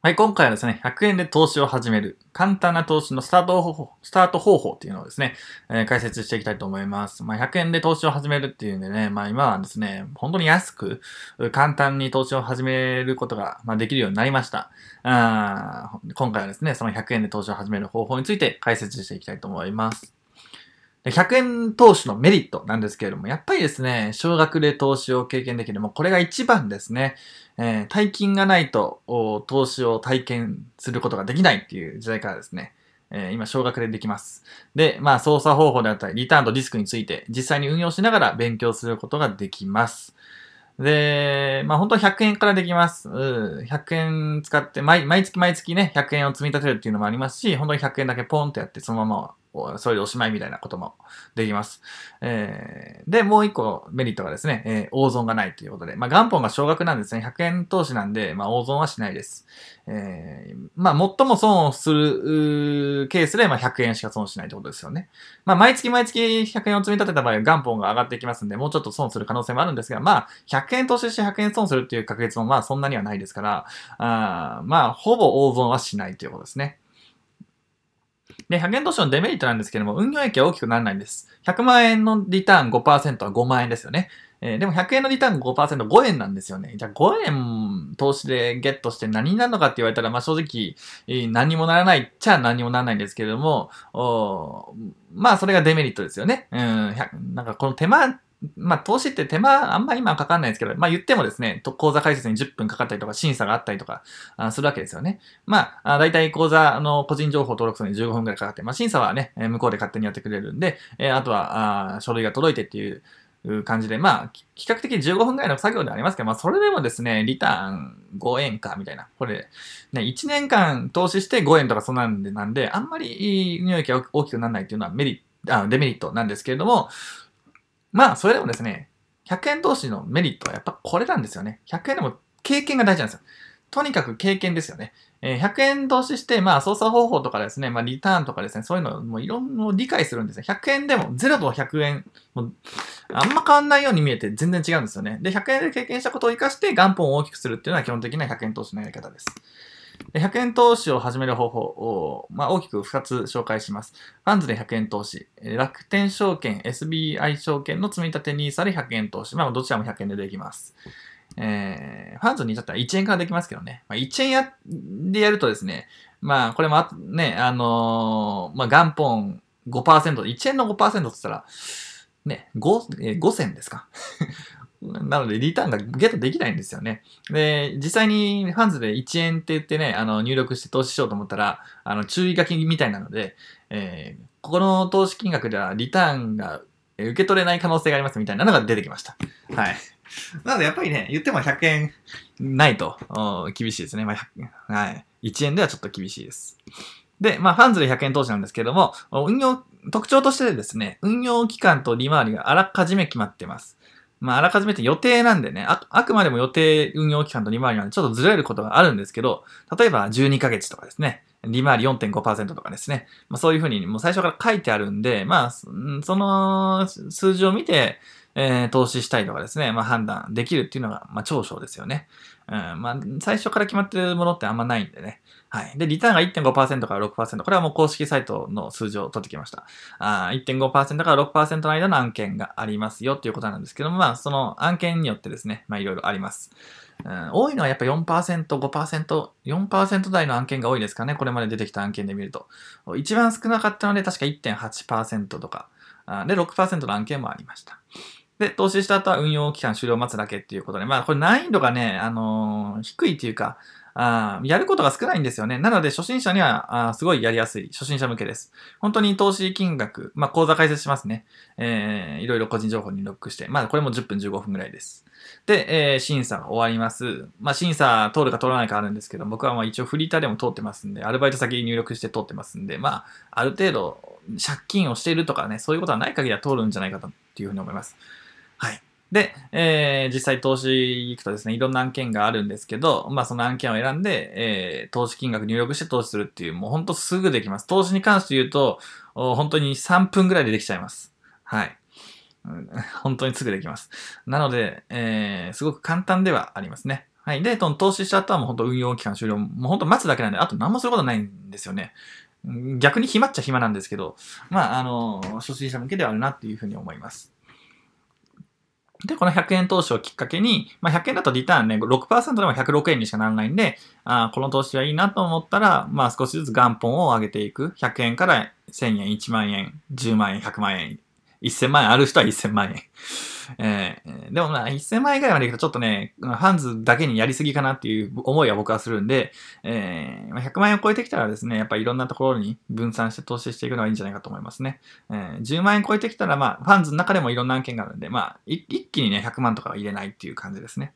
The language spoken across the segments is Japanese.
はい、今回はですね、100円で投資を始める、簡単な投資のスタート方法、スタート方法っていうのをですね、えー、解説していきたいと思います。まあ、100円で投資を始めるっていうんでね、まあ今はですね、本当に安く、簡単に投資を始めることが、まあ、できるようになりました。あ今回はですね、その100円で投資を始める方法について解説していきたいと思います。100円投資のメリットなんですけれども、やっぱりですね、少額で投資を経験できる。もうこれが一番ですね。えー、大金がないと投資を体験することができないっていう時代からですね、えー、今、少額でできます。で、まあ、操作方法であったり、リターンとリスクについて実際に運用しながら勉強することができます。で、まあ本当は100円からできます。100円使って毎、毎月毎月ね、100円を積み立てるっていうのもありますし、本当に100円だけポンとやってそのままそれでおしまいみたいなこともできます。えー、で、もう一個メリットがですね、えー、大損がないということで、まあ、元本が少額なんですね。100円投資なんで、まあ、大損はしないです。えー、まあ、最も損をするケースで、まあ、100円しか損しないということですよね。まあ、毎月毎月100円を積み立てた場合、元本が上がっていきますんで、もうちょっと損する可能性もあるんですが、まあ、100円投資して100円損するっていう確率も、まあ、そんなにはないですから、あまあ、ほぼ大損はしないということですね。で、100円投資のデメリットなんですけども、運用益は大きくならないんです。100万円のリターン5%は5万円ですよね。えー、でも100円のリターン5%、5円なんですよね。じゃあ5円投資でゲットして何になるのかって言われたら、まあ正直、何もならないっちゃ何もならないんですけれども、まあそれがデメリットですよね。うん、なんかこの手間まあ、投資って手間、あんま今かかんないですけど、まあ言ってもですね、講座開設に10分かかったりとか、審査があったりとか、あするわけですよね。まあ、大体講座の個人情報登録するのに15分くらいかかって、まあ審査はね、向こうで勝手にやってくれるんで、えあとはあ書類が届いてっていう感じで、まあ、比較的15分くらいの作業ではありますけど、まあ、それでもですね、リターン5円か、みたいな。これ、ね、1年間投資して5円とかそんなんで、なんで、あんまり入益が大きくならないっていうのはメリット、あ、デメリットなんですけれども、まあ、それでもですね、100円投資のメリットはやっぱこれなんですよね。100円でも経験が大事なんですよ。とにかく経験ですよね。えー、100円投資して、まあ、操作方法とかですね、まあ、リターンとかですね、そういうのをもいろんな理解するんですね。100円でも、0と100円、もうあんま変わんないように見えて全然違うんですよね。で、100円で経験したことを活かして元本を大きくするっていうのは基本的な100円投資のやり方です。100円投資を始める方法を、まあ、大きく2つ紹介します。ファンズで100円投資、楽天証券、SBI 証券の積み立て NISA で100円投資、まあ、どちらも100円でできます。えー、ファンズに至ったら1円からできますけどね。まあ、1円や、でやるとですね、まあ、これもね、あのー、まあ、元本5%、1円の5%って言ったら、ね、5、えー、5銭ですかなので、リターンがゲットできないんですよね。で、実際にファンズで1円って言ってね、あの、入力して投資しようと思ったら、あの、注意書きみたいなので、えー、ここの投資金額ではリターンが受け取れない可能性がありますみたいなのが出てきました。はい。なので、やっぱりね、言っても100円ないと、厳しいですね。まあ、はい。1円ではちょっと厳しいです。で、まあ、ファンズで100円投資なんですけども、運用、特徴としてですね、運用期間と利回りがあらかじめ決まってます。まあ、あらかじめて予定なんでね、あ、あくまでも予定運用期間と利回りなんでちょっとずれることがあるんですけど、例えば12ヶ月とかですね、利回り4.5%とかですね、まあ、そういうふうにもう最初から書いてあるんで、まあ、その数字を見て、えー、投資したいとかですね、まあ、判断できるっていうのが、まあ、長所ですよね。うん、まあ、最初から決まってるものってあんまないんでね。はい。で、リターンが1.5%から6%。これはもう公式サイトの数字を取ってきました。あ1.5%から6%の間の案件がありますよっていうことなんですけども、まあ、その案件によってですね、まあ、いろいろあります。うん、多いのはやっぱ4%、5%、4%台の案件が多いですかね。これまで出てきた案件で見ると。一番少なかったので確か1.8%とか。で、6%の案件もありました。で、投資した後は運用期間終了を待つだけっていうことで、まあこれ難易度がね、あのー、低いっていうか、あやることが少ないんですよね。なので、初心者にはあすごいやりやすい。初心者向けです。本当に投資金額、まあ、口座開設しますね。えー、いろいろ個人情報にロックして。まあ、これも10分15分ぐらいです。で、えー、審査が終わります。まあ、審査通るか通らないかあるんですけど、僕はまあ一応フリーターでも通ってますんで、アルバイト先入力して通ってますんで、まあ、ある程度、借金をしているとかね、そういうことはない限りは通るんじゃないかというふうに思います。はい。で、えー、実際投資行くとですね、いろんな案件があるんですけど、まあその案件を選んで、えー、投資金額入力して投資するっていう、もうほんとすぐできます。投資に関して言うと、本当に3分ぐらいでできちゃいます。はい。本当にすぐできます。なので、えー、すごく簡単ではありますね。はい。で、投資した後はもう本当運用期間終了。もう本当待つだけなんで、あと何もすることないんですよね。逆に暇っちゃ暇なんですけど、まあ、あの、初心者向けではあるなっていうふうに思います。で、この100円投資をきっかけに、まあ、100円だとリターンね、6%でも106円にしかならないんで、あこの投資はいいなと思ったら、まあ、少しずつ元本を上げていく。100円から1000円、1万円、10万円、100万円、1000万円ある人は1000万円。えー、でもまあ、1000万円ぐらいまでいくとちょっとね、ハンズだけにやりすぎかなっていう思いは僕はするんで、えー、100万円を超えてきたらですね、やっぱりいろんなところに分散して投資していくのがいいんじゃないかと思いますね。えー、10万円超えてきたら、まあ、ファンズの中でもいろんな案件があるんで、まあ、一気にね、100万とかは入れないっていう感じですね。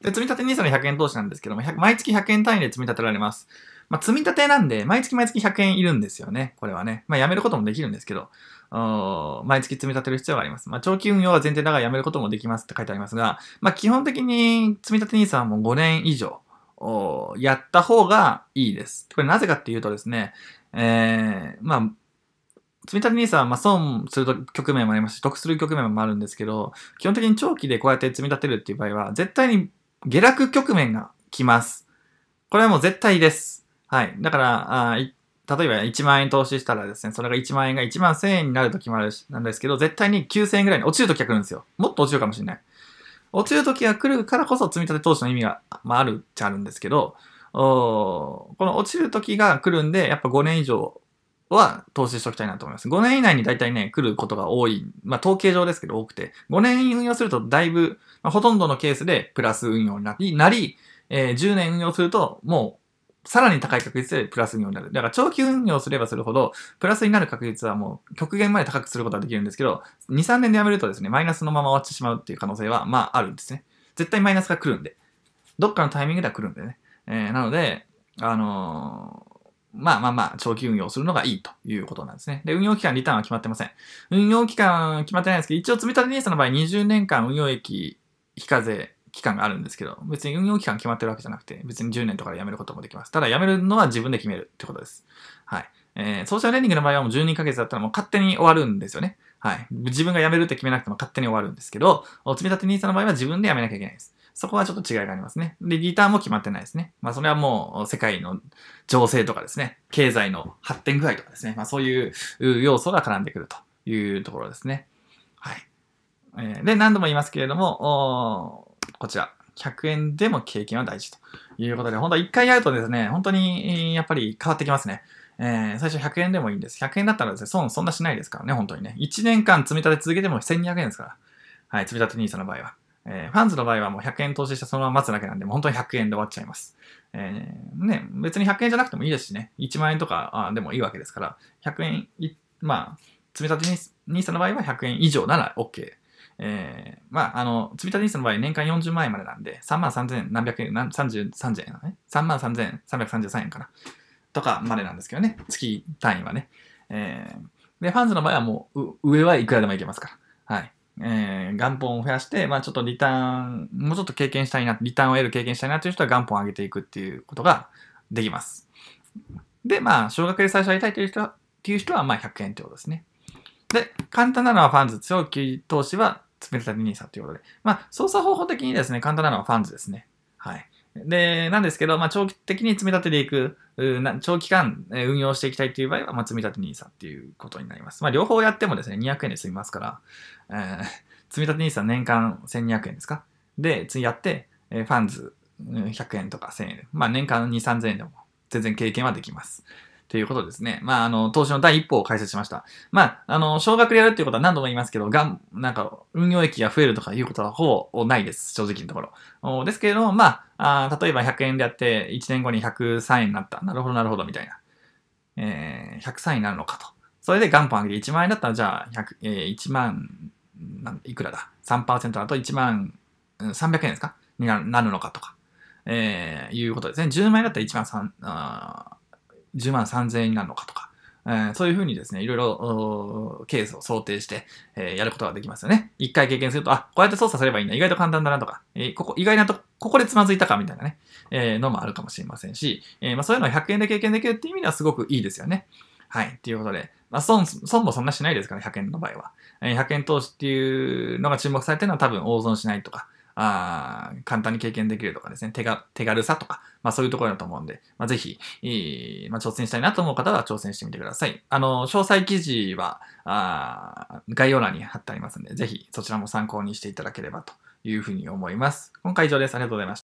で、積立 NISA の100円投資なんですけども、毎月100円単位で積み立てられます。まあ、積み立てなんで、毎月毎月100円いるんですよね。これはね。まあ、やめることもできるんですけど、毎月積み立てる必要があります。まあ、長期運用は前提だからやめることもできますって書いてありますが、まあ、基本的に積み立て NISA はもう5年以上、やった方がいいです。これなぜかっていうとですね、えー、まあ、積み立て NISA はまあ損する局面もありますし、得する局面もあるんですけど、基本的に長期でこうやって積み立てるっていう場合は、絶対に下落局面が来ます。これはもう絶対です。はい。だから、あ例えば1万円投資したらですね、それが1万円が1万1000円になると決まるしなんですけど、絶対に9000円ぐらいに落ちるときが来るんですよ。もっと落ちるかもしれない。落ちるときが来るからこそ積み立て投資の意味が、まあ、あるっちゃあるんですけど、この落ちるときが来るんで、やっぱ5年以上は投資しておきたいなと思います。5年以内に大体ね、来ることが多い。まあ、統計上ですけど多くて、5年運用するとだいぶ、まあ、ほとんどのケースでプラス運用になり、なりえー、10年運用すると、もうさらに高い確率でプラスになる。だから長期運用すればするほど、プラスになる確率はもう極限まで高くすることができるんですけど、2、3年でやめるとですね、マイナスのまま終わってしまうっていう可能性は、まああるんですね。絶対マイナスが来るんで。どっかのタイミングでは来るんでね。えー、なので、あのー、まあまあまあ、長期運用するのがいいということなんですね。で、運用期間、リターンは決まってません。運用期間決まってないんですけど、一応積立 NISA の場合20年間運用益非課税期間があるんですけど、別に運用期間決まってるわけじゃなくて、別に10年とかで辞めることもできます。ただ辞めるのは自分で決めるってことです。はい。えー、ソーシャルレーニングの場合はもう12ヶ月だったらもう勝手に終わるんですよね。はい。自分が辞めるって決めなくても勝手に終わるんですけど、積み立て NISA の場合は自分で辞めなきゃいけないです。そこはちょっと違いがありますね。で、リターンも決まってないですね。まあ、それはもう世界の情勢とかですね、経済の発展具合とかですね、まあ、そういう要素が絡んでくるというところですね。はい。えー、で、何度も言いますけれども、こちら。100円でも経験は大事ということで、本当は1回やるとですね、本当にやっぱり変わってきますね。えー、最初100円でもいいんです。100円だったらですね、損そんなしないですからね、本当にね。1年間積み立て続けても1200円ですから。はい、積み立て NISA の場合は。えー、ファンズの場合はもう100円投資してそのまま待つだけなんで、本当に100円で終わっちゃいます。えー、ね、別に100円じゃなくてもいいですしね、1万円とかあでもいいわけですから、100円、まあ、積み立て NISA の場合は100円以上なら OK。えー、まあ、あの、積立 NISA の場合、年間40万円までなんで、3万3000何百円、33円なのね。3万3333円かな。とかまでなんですけどね。月単位はね。えー、で、ファンズの場合はもう、上はいくらでもいけますから。はい。えー、元本を増やして、まあちょっとリターン、もうちょっと経験したいな、リターンを得る経験したいなという人は元本を上げていくっていうことができます。で、まあ、少額で最初やりたいという人は、っていう人は、まあ100円ってことですね。で、簡単なのはファンズ、長期投資は積立て NISA ということで。まあ、操作方法的にですね、簡単なのはファンズですね。はい。で、なんですけど、まあ、長期的に積み立てていく、長期間運用していきたいという場合は、まあ、積み立て NISA っていうことになります。まあ、両方やってもですね、200円で済みますから、えー、積み立て NISA 年間1200円ですか？で、次やって、えー、ファンズ100円とか1000円。まあ、年間2、3000円でも全然経験はできます。ということですね。まあ、あの、投資の第一歩を解説しました。まあ、あの、少額でやるっていうことは何度も言いますけど、がん、なんか、運用益が増えるとかいうことはほぼないです。正直なところ。ですけれども、まあ、あ例えば100円でやって、1年後に103円になった。なるほど、なるほど、みたいな。えー、103円になるのかと。それで元本上げて1万円だったら、じゃあ、100、えー、1万、なんいくらだ ?3% だと1万300円ですか？になるのかとか。えー、いうことですね。10万円だったら1万3、10万3000円になるのかとか、えー、そういうふうにですね、いろいろケースを想定して、えー、やることができますよね。一回経験すると、あ、こうやって操作すればいいんだ。意外と簡単だなとか、えー、ここ、意外なと、ここでつまずいたかみたいなね、え、のもあるかもしれませんし、え、まあ、そういうのを100円で経験できるっていう意味ではすごくいいですよね。はい。ということで、まあ、損、損もそんなしないですから、100円の場合は。100円投資っていうのが注目されてるのは多分大損しないとか、あ簡単に経験できるとかですね、手が手軽さとか、まあそういうところだと思うんで、まあぜひ、まあ、挑戦したいなと思う方は挑戦してみてください。あの、詳細記事は、あ概要欄に貼ってありますんで、ぜひそちらも参考にしていただければというふうに思います。今回以上です。ありがとうございました。